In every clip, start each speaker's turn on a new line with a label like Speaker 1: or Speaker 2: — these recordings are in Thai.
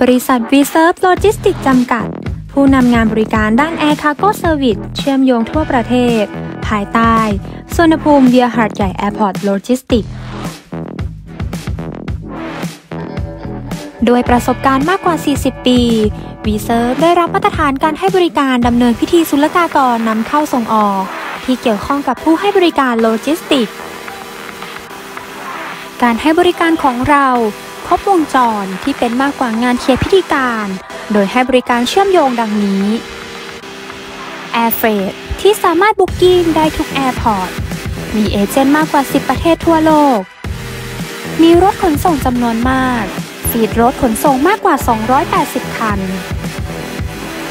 Speaker 1: บริษัท v s e r v e Logistics จำกัด ผู้นำงานบริการด้าน Air Cargo Service เชื่อมโยงทั่วประเทศ ภายใต้สุวรรณภูมิ via หาดใหญ่ Airport Logistics ด้วยประสบการณ์มากกว่า 40 ปีวีเซอร์ฟได้รับมาตรฐานการให้บริการดำเนินพิธีศุลกากรนำเข้าส่งออก ที่เกี่ยวข้องกับผู้ให้บริการโลจิสติก การให้บริการของเราครบวงจรที่เป็นมากกว่างานเคลียร์พิธีการ โดยให้บริการเชื่อมโยงดังนี้ Air Freight ที่สามารถ booking ได้ทุก airport มี agent มากกว่า 10 ประเทศทั่วโลก มีรถขนส่งจำนวนมาก fleet รถขนส่งมากกว่า 280 คัน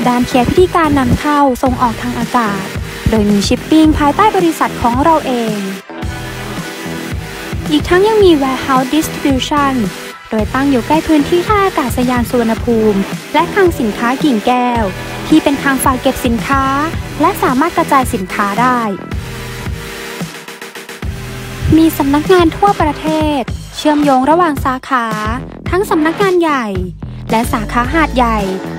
Speaker 1: ด้านเคลียร์พิธีการนำเข้าส่งออกทางอากาศ โดยมีชิปปิ้งภายใต้บริษัทของเราเอง อีกทั้งยังมี warehouse distribution โดยตั้งอยู่ใกล้พื้นที่ท่าอากาศยานสุวรรณภูมิ และคลังสินค้ากิ่งแก้ว ที่เป็นทางฝากเก็บสินค้า และสามารถกระจายสินค้าได้ มีสำนักงานทั่วประเทศ เชื่อมโยงระหว่างสาขา ทั้งสำนักงานใหญ่ และสาขาหาดใหญ่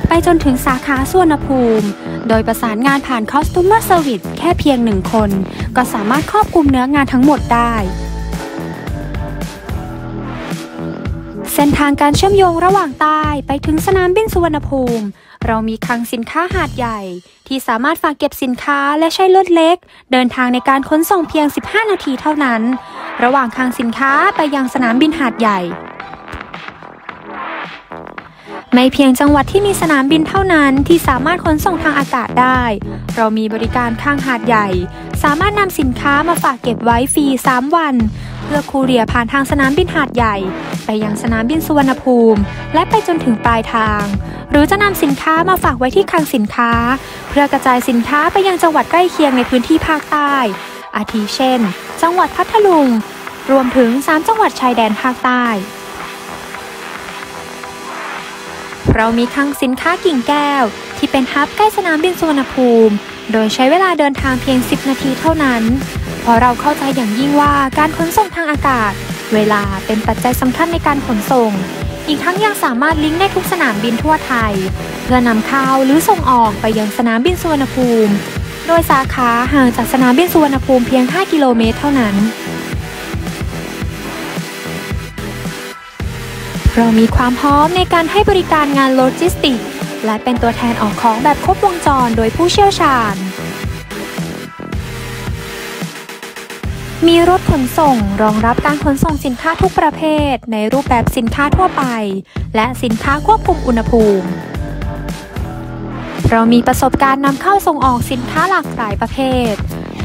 Speaker 1: ไปจนถึงสาขาสุวรรณภูมิ โดยประสานงานผ่าน Customer Service แค่เพียงหนึ่งคน ก็สามารถครอบคลุมเนื้องานทั้งหมดได้เส้นทางการเชื่อมโยงระหว่างใต้ไปถึงสนามบินสุวรรณภูมิ เรามีคลังสินค้าหาดใหญ่ ที่สามารถฝากเก็บสินค้าและใช้รถเล็ก เดินทางในการขนส่งเพียง 15 นาทีเท่านั้น ระหว่างคลังสินค้าไปยังสนามบินหาดใหญ่ ไม่เพียงจังหวัดที่มีสนามบินเท่านั้นที่สามารถขนส่งทางอากาศได้ เรามีบริการข้างหาดใหญ่ สามารถนำสินค้ามาฝากเก็บไว้ฟรี 3 วัน เพื่อคูเรียผ่านทางสนามบินหาดใหญ่ ไปยังสนามบินสุวรรณภูมิ และไปจนถึงปลายทาง หรือจะนำสินค้ามาฝากไว้ที่คลังสินค้า เพื่อกระจายสินค้าไปยังจังหวัดใกล้เคียงในพื้นที่ภาคใต้ อาทิเช่น จังหวัดพัทลุง รวมถึง 3 จังหวัดชายแดนภาคใต้ เรามีคลังสินค้ากิ่งแก้ว ที่เป็นฮับใกล้สนามบินสุวรรณภูมิ โดยใช้เวลาเดินทางเพียง 10 นาทีเท่านั้น เพราะเราเข้าใจอย่างยิ่งว่าการขนส่งทางอากาศ เวลาเป็นปัจจัยสำคัญในการขนส่ง อีกทั้งยังสามารถลิงก์ได้ทุกสนามบินทั่วไทย เพื่อนำเข้าหรือส่งออกไปยังสนามบินสุวรรณภูมิ โดยสาขาห่างจากสนามบินสุวรรณภูมิเพียง 5 กิโลเมตรเท่านั้น เรามีความพร้อมในการให้บริการงานโลจิสติก และเป็นตัวแทนออกของแบบครบวงจรโดยผู้เชี่ยวชาญ มีรถขนส่งรองรับการขนส่งสินค้าทุกประเภท ในรูปแบบสินค้าทั่วไป และสินค้าควบคุมอุณหภูมิ เรามีประสบการณ์นำเข้าส่งออกสินค้าหลากหลายประเภท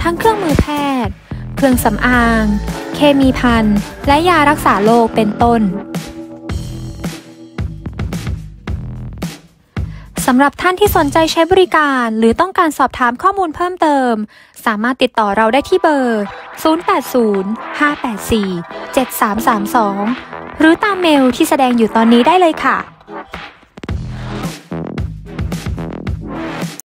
Speaker 1: ทั้งเครื่องมือแพทย์ เครื่องสำอาง เคมีภัณฑ์และยารักษาโรคเป็นต้น สำหรับท่านที่สนใจใช้บริการหรือต้องการสอบถามข้อมูลเพิ่มเติม สามารถติดต่อเราได้ที่เบอร์ 080 584 7332 หรือตามเมลที่แสดงอยู่ตอนนี้ได้เลยค่ะ